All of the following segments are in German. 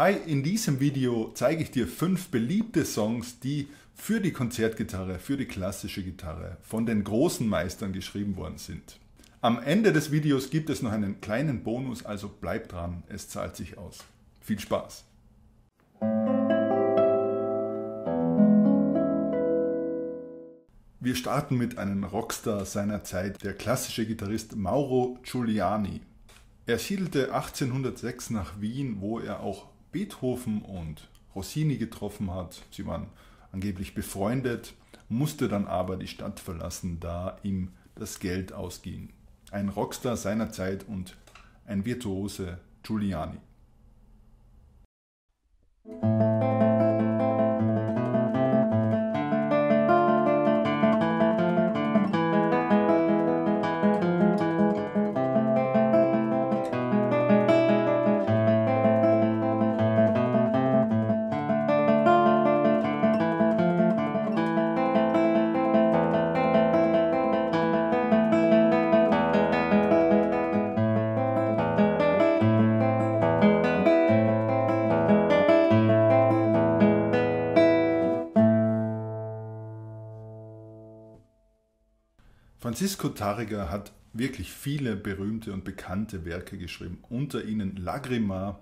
Hi, in diesem Video zeige ich dir fünf beliebte Songs, die für die Konzertgitarre, für die klassische Gitarre von den großen Meistern geschrieben worden sind. Am Ende des Videos gibt es noch einen kleinen Bonus, also bleib dran, es zahlt sich aus. Viel Spaß! Wir starten mit einem Rockstar seiner Zeit, der klassische Gitarrist Mauro Giuliani. Er siedelte 1806 nach Wien, wo er auch Beethoven und Rossini getroffen hat. Sie waren angeblich befreundet, musste dann aber die Stadt verlassen, da ihm das Geld ausging. Ein Rockstar seiner Zeit und ein Virtuose Giuliani. Francisco Tarrega hat wirklich viele berühmte und bekannte Werke geschrieben, unter ihnen Lagrima.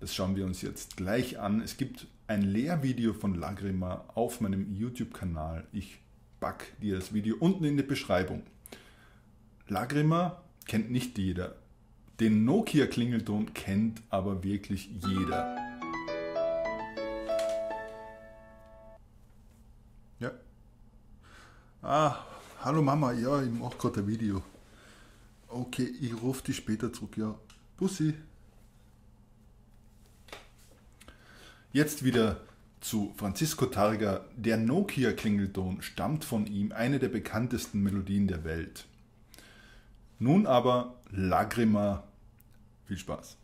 Das schauen wir uns jetzt gleich an. Es gibt ein Lehrvideo von Lagrima auf meinem YouTube-Kanal. Ich pack dir das Video unten in die Beschreibung. Lagrima kennt nicht jeder. Den Nokia-Klingelton kennt aber wirklich jeder. Ja. Ah, Hallo Mama, ja, ich mache gerade ein Video. Okay, ich rufe dich später zurück, ja. Bussi. Jetzt wieder zu Francisco Targa. Der Nokia-Klingelton stammt von ihm, eine der bekanntesten Melodien der Welt. Nun aber Lagrima. Viel Spaß.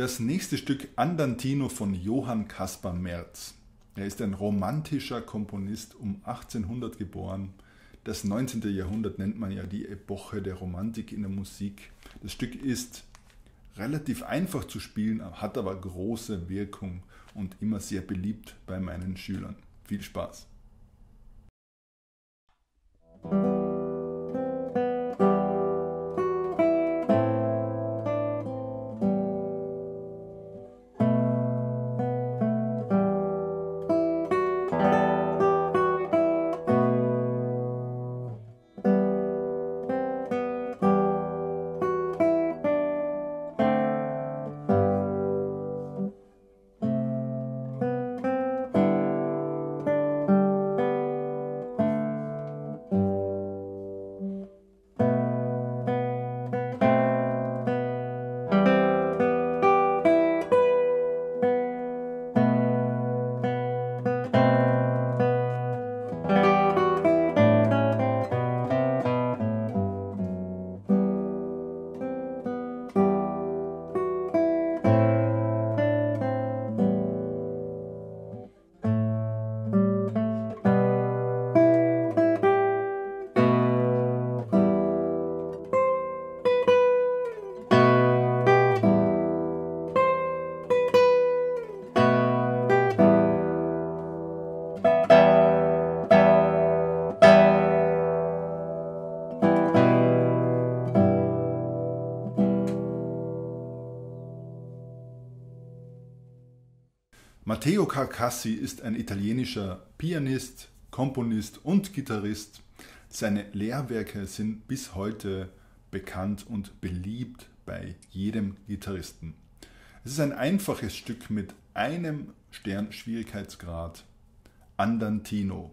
Das nächste Stück Andantino von Johann Caspar Merz. Er ist ein romantischer Komponist um 1800 geboren. Das 19. Jahrhundert nennt man ja die Epoche der Romantik in der Musik. Das Stück ist relativ einfach zu spielen, hat aber große Wirkung und immer sehr beliebt bei meinen Schülern. Viel Spaß! Matteo Carcassi ist ein italienischer Pianist, Komponist und Gitarrist. Seine Lehrwerke sind bis heute bekannt und beliebt bei jedem Gitarristen. Es ist ein einfaches Stück mit einem Stern Schwierigkeitsgrad. Andantino.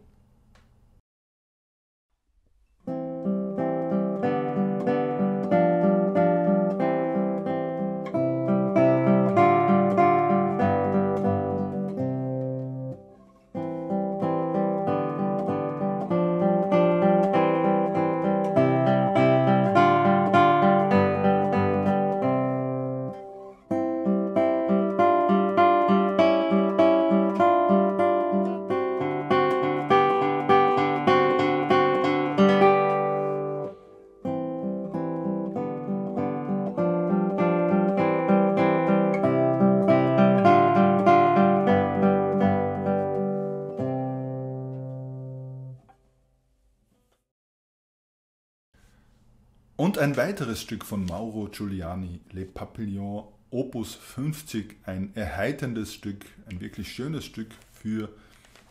Ein weiteres Stück von Mauro Giuliani, Le Papillon, Opus 50, ein erheiterndes Stück, ein wirklich schönes Stück für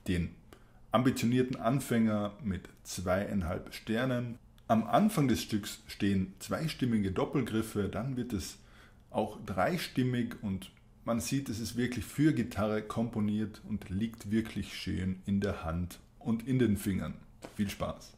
den ambitionierten Anfänger mit zweieinhalb Sternen. Am Anfang des Stücks stehen zweistimmige Doppelgriffe, dann wird es auch dreistimmig und man sieht, es ist wirklich für Gitarre komponiert und liegt wirklich schön in der Hand und in den Fingern. Viel Spaß!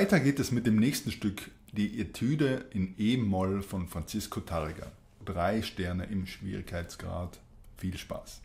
Weiter geht es mit dem nächsten Stück, die Etüde in E-Moll von Francisco Targa. Drei Sterne im Schwierigkeitsgrad. Viel Spaß.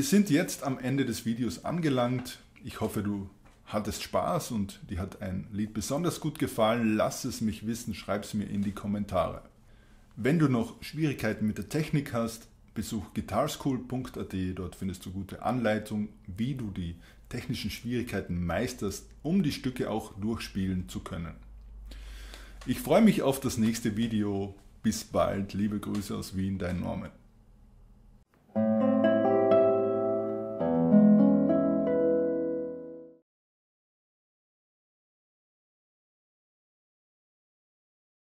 Wir sind jetzt am Ende des Videos angelangt. Ich hoffe, du hattest Spaß und dir hat ein Lied besonders gut gefallen. Lass es mich wissen, schreib es mir in die Kommentare. Wenn du noch Schwierigkeiten mit der Technik hast, besuch guitarschool.at. Dort findest du gute Anleitungen, wie du die technischen Schwierigkeiten meisterst, um die Stücke auch durchspielen zu können. Ich freue mich auf das nächste Video. Bis bald. Liebe Grüße aus Wien, dein Norman.